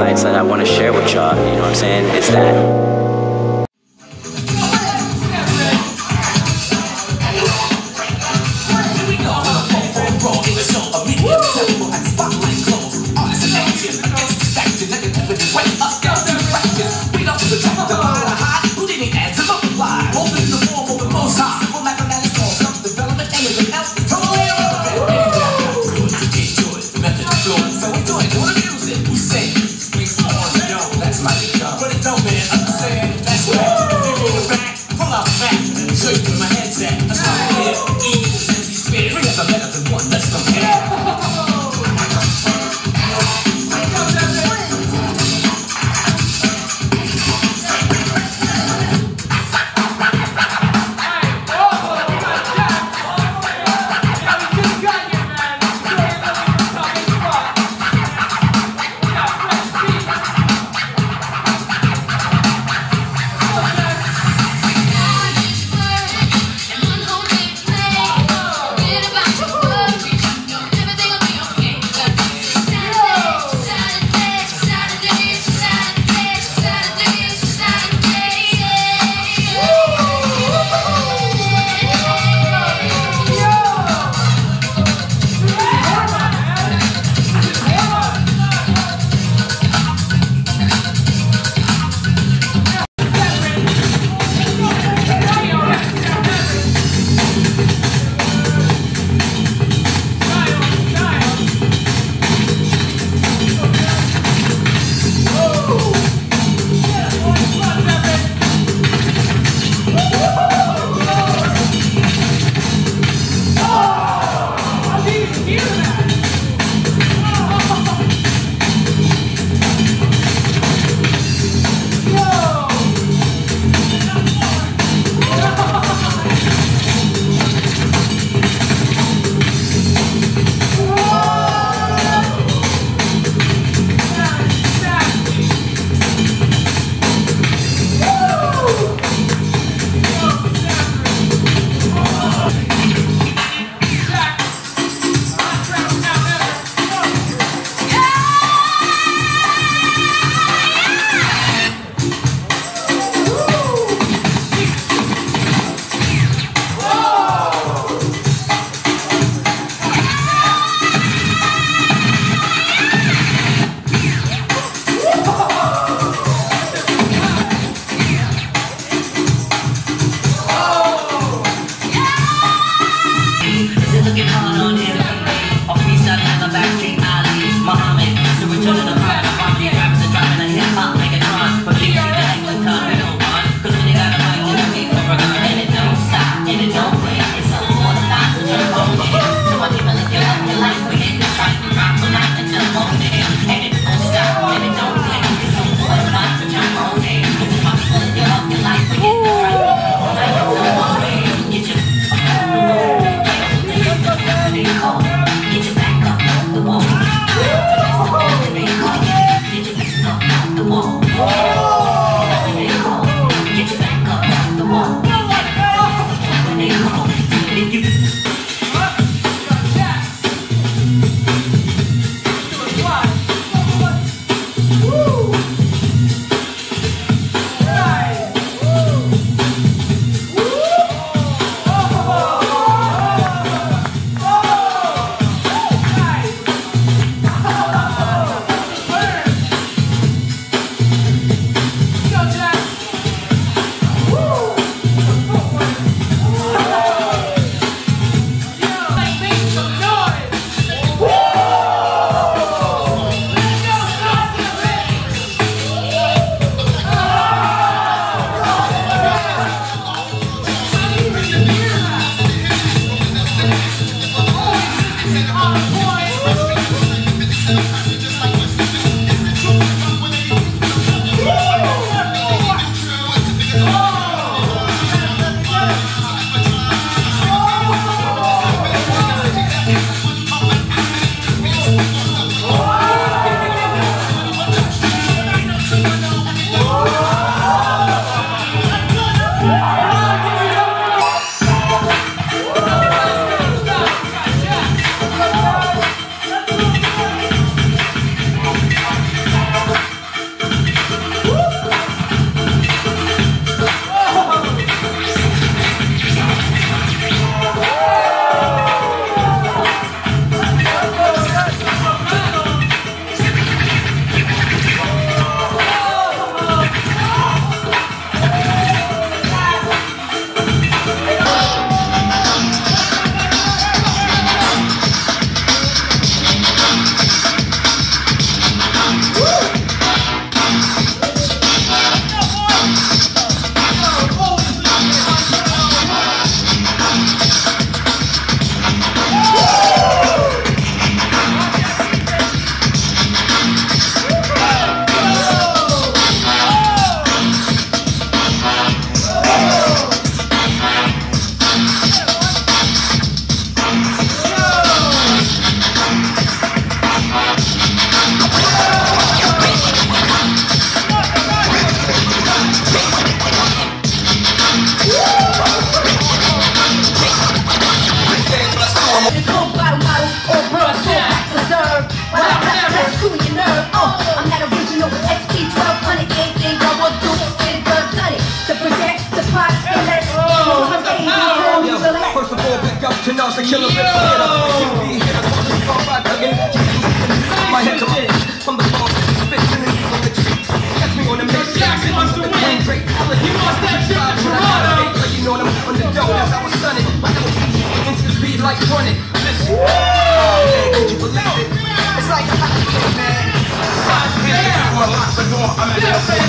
insights that I want to share with y'all. You know what I'm saying? It's that.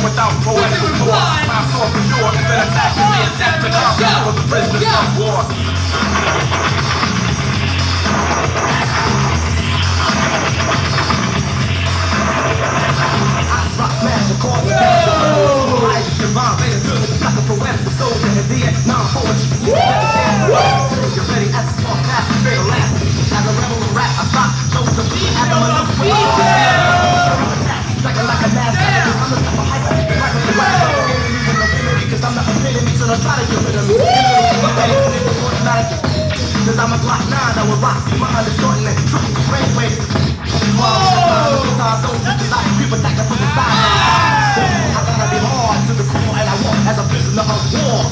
Without poetic support. My sure is an attack and be a death to come for the prisoners of war. Rock smash, the chord, the soul. I divine, made it good. Like a poetic Cause I'm a Glock 9, I will rock my undershorten and triple brainwaves. People attacking from the side. I gotta be hard to the core and I walk as a prisoner of war.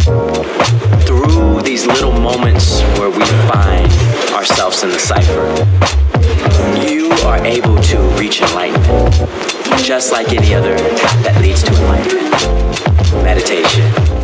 Through these little moments where we find ourselves in the cipher, you are able to reach enlightenment, just like any other that leads to enlightenment. Meditation,